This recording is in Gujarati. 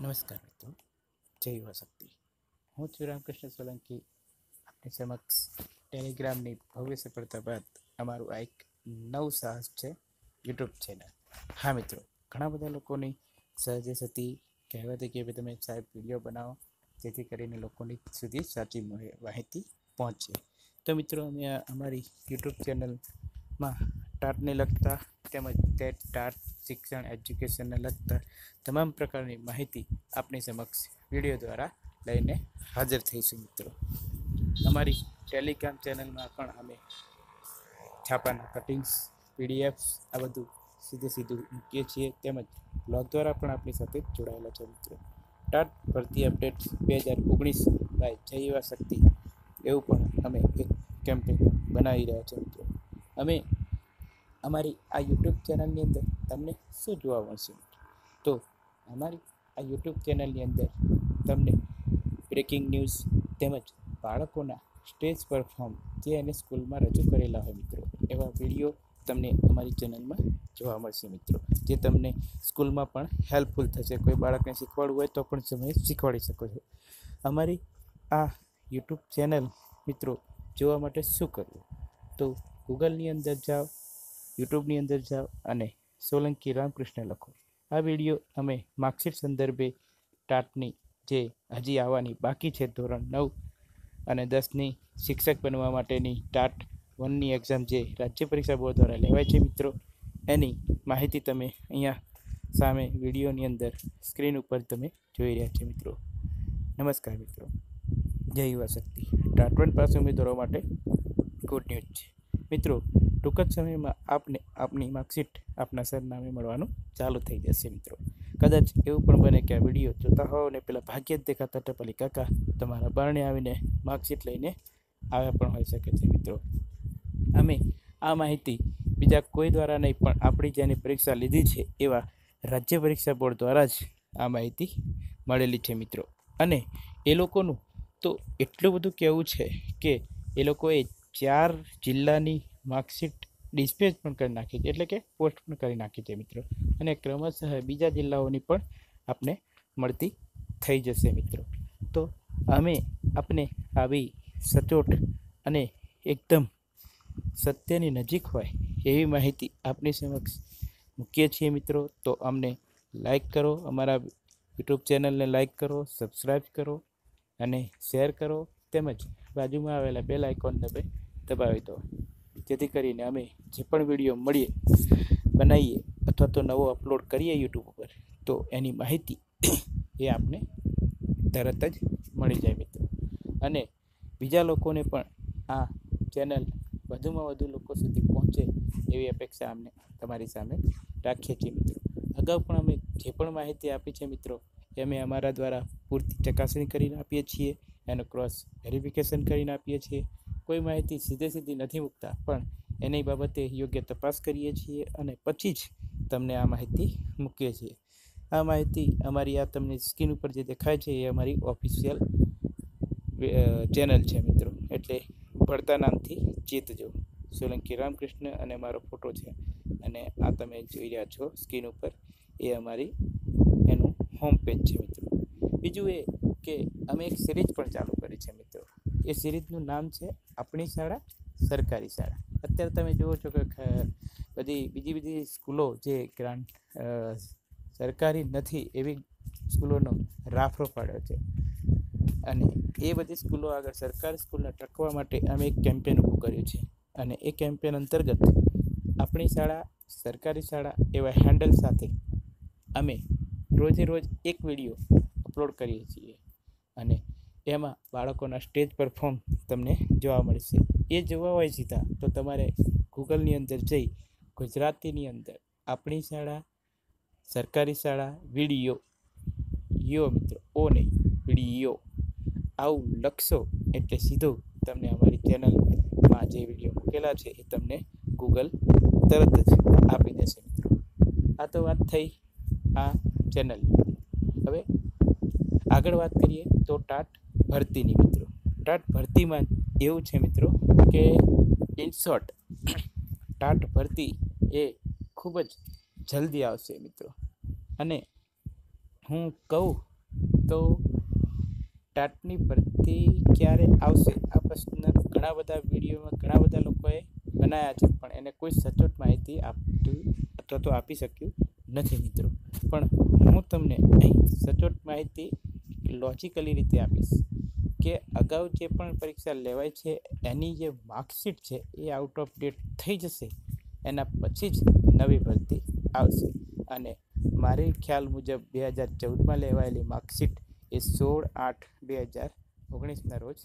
નમસ્કાર મિત્રો. જય યુવા શક્તિ. હું છું રામકૃષ્ણ સોલંકી. આપની સમક્ષ ટેલિગ્રામની ભવ્ય સફળતા બાદ અમારું આ એક નવું સાહસ છે, યુટ્યુબ ચેનલ. હા મિત્રો, ઘણા બધા લોકોની સજેસ હતી, કહેવત કે ભાઈ તમે સાહેબ વીડિયો બનાવો, જેથી કરીને લોકોની સુધી સાચી માહિતી પહોંચે. તો મિત્રો, અમે અમારી યુટ્યુબ ચેનલમાં ટાટને લગતા તેમજ ટેટ ટાટ શિક્ષણ, એજ્યુકેશનને લગતા તમામ પ્રકારની માહિતી આપની સમક્ષ વીડિયો દ્વારા લઈને હાજર થઈશું મિત્રો. અમારી ટેલિગ્રામ ચેનલમાં પણ અમે છાપાના કટિંગ્સ, પીડીએફ્સ આ બધું સીધે સીધું મૂકીએ છીએ તેમજ બ્લોગ દ્વારા પણ આપણી સાથે જોડાયેલા છે મિત્રો. ટાટ ભરતી અપડેટ બે હજાર ઓગણીસ બાય જય એવા શક્તિ એવું પણ અમે એક કેમ્પેન બનાવી રહ્યા છે મિત્રો. અમે અમારી આ યુટ્યુબ ચેનલની અંદર તમને શું જોવા મળશે તો અમારી આ યુટ્યુબ ચેનલની અંદર તમને બ્રેકિંગ ન્યૂઝ તેમજ બાળકોના સ્ટેજ પરફોર્મ જે એને સ્કૂલમાં રજૂ કરેલા હોય મિત્રો, એવા વીડિયો તમને અમારી ચેનલમાં જોવા મળશે મિત્રો, જે તમને સ્કૂલમાં પણ હેલ્પફુલ થશે. કોઈ બાળકને શીખવાડવું હોય તો પણ તમે શીખવાડી શકો છો. અમારી આ યુટ્યુબ ચેનલ મિત્રો જોવા માટે શું કરવું? તો ગૂગલની અંદર જાઓ યુટ્યુબની અંદર જાઓ અને સોલંકી રામકૃષ્ણ લખો. આ વીડિયો અમે માર્કશીટ સંદર્ભે ટાટની જે હજી આવવાની બાકી છે ધોરણ નવ અને દસની શિક્ષક બનવા માટેની ટાટ વનની એક્ઝામ જે રાજ્ય પરીક્ષા બોર્ડ દ્વારા લેવાય છે મિત્રો. એની માહિતી તમે અહીંયા સામે વિડીયોની અંદર સ્ક્રીન ઉપર તમે જોઈ રહ્યા છો મિત્રો. નમસ્કાર મિત્રો. જય યુવા શક્તિ. ટાટવન પાસે ઉમેદવારો માટે ગુડ ન્યૂઝ છે. મિત્રો, ટૂંક જ સમયમાં આપને આપની માર્કશીટ આપના સરનામે મળવાનું ચાલુ થઈ જશે, મિત્રો. કદાચ એવું પણ બને કે આ વીડિયો જોતા હોવ ને પેલા ભાગ્ય જ દેખાતા ટપલી કાકા તમારા બારણે આવીને માર્કશીટ લઈને આવ્યા પણ હોઈ શકે છે, મિત્રો. અમે આ માહિતી બીજા કોઈ દ્વારા નહીં, પણ આપણી જેની પરીક્ષા લીધી છે એવા રાજ્ય પરીક્ષા બોર્ડ દ્વારા જ આ માહિતી મળેલી છે, મિત્રો. અને એ લોકોનું તો એટલું બધું કહેવું છે કે એ લોકોએ ચાર જિલ્લાની માર્કશીટ ડિસ્પેચ પણ કરી નાખી એટલે કે પોસ્ટ પણ કરી નાખી છે મિત્રો. અને ક્રમશઃ બીજા જિલ્લાઓની પણ આપને મળતી થઈ જશે મિત્રો. તો અમે આપને આવી સચોટ અને એકદમ સત્યની નજીક હોય એવી માહિતી આપની સમક્ષ મૂકીએ છીએ મિત્રો. તો અમને લાઈક કરો, અમારા યુટ્યુબ ચેનલને લાઈક કરો, સબસ્ક્રાઈબ કરો અને શેર કરો. તેમજ બાજુમાં આવેલા બેલ આઇકોનને બે દબાવી દો જેથી કરીને અમે જે પણ વીડિયો મળીએ, બનાવીએ અથવા તો નવો અપલોડ કરીએ યુટ્યુબ ઉપર, તો એની માહિતી એ આપને તરત જ મળી જાય મિત્રો. અને બીજા લોકોને પણ આ ચેનલ વધુમાં વધુ લોકો સુધી પહોંચે એવી અપેક્ષા અમને તમારી સામે રાખીએ છીએ મિત્રો. અગાઉ પણ અમે જે પણ માહિતી આપી છે મિત્રો, એ અમે અમારા દ્વારા પૂરતી ચકાસણી કરીને આપીએ છીએ, એનો ક્રોસ વેરિફિકેશન કરીને આપીએ છીએ. કોઈ માહિતી સીધે સીધી નથી મૂકતા, પણ એની બાબતે યોગ્ય તપાસ કરીએ છીએ અને પછી જ તમને આ માહિતી મૂકીએ છીએ. આ માહિતી અમારી આ તમને સ્ક્રીન ઉપર જે દેખાય છે એ અમારી ઓફિશિયલ ચેનલ છે મિત્રો. એટલે પડતા નામથી જીતજો સોલંકી રામકૃષ્ણ અને મારો ફોટો છે. અને આ તમે જોઈ રહ્યા છો સ્ક્રીન ઉપર. એ અમારી એનું હોમ પેજ છે મિત્રો. બીજું એ કે અમે એક સિરીઝ પણ ચાલુ એ સિરીઝનું નામ છે આપણી શાળા, સરકારી શાળા. અત્યારે તમે જુઓ છો કે બધી, બીજી બીજી સ્કૂલો જે ગ્રાન્ટ સરકારી નથી એવી સ્કૂલોનો રાફડો પાડ્યો છે. અને એ બધી સ્કૂલો આગળ સરકારી સ્કૂલને ટકવા માટે અમે એક કેમ્પેન ઊભું કર્યું છે. અને એ કેમ્પેન અંતર્ગત આપણી શાળા, સરકારી શાળા એવા હેન્ડલ સાથે અમે રોજે રોજ એક વીડિયો અપલોડ કરીએ છીએ. અને એમાં બાળકોના સ્ટેજ પરફોર્મ તમને જોવા મળશે. એ જોવા હોય સીધા તો તમારે ગૂગલની અંદર જઈ ગુજરાતીની અંદર આપણી શાળા, સરકારી શાળા, વીડિયો, યો મિત્રો, ઓ નહીં, વીડિયો આવું લખશો એટલે સીધો તમને અમારી ચેનલમાં જે વીડિયો મૂકેલા છે એ તમને ગૂગલ તરત જ આપી દેશે મિત્રો. આ તો વાત થઈ આ ચેનલની. હવે આગળ વાત કરીએ તો ટાટ ભરતીની મિત્રો. ટાટ ભરતીમાં એવું છે મિત્રો કે ઇન શોર્ટ ટાટ ભરતી એ ખૂબ જ જલ્દી આવશે મિત્રો. અને હું કહું તો ટાટની ભરતી ક્યારે આવશે? આ પ્રશ્ન ઘણા બધા વિડીયોમાં ઘણા બધા લોકોએ બનાવ્યા છે, પણ એને કોઈ સચોટ માહિતી આપતું અથવા તો આપી શક્યું નથી મિત્રો. પણ હું તમને અહીં સચોટ માહિતી લોજિકલી રીતે આપીશ. કે અગાઉ જે પણ પરીક્ષા લેવાય છે, એની જે માર્કશીટ છે, એ આઉટ ઓફ ડેટ થઈ જશે. એના પછી જ નવી ભરતી આવશે. અને મારી ખ્યાલ મુજબ બે હજાર ચૌદમાં લેવાયેલી માર્કશીટ એ સોળ આઠ બે હજાર ઓગણીસના રોજ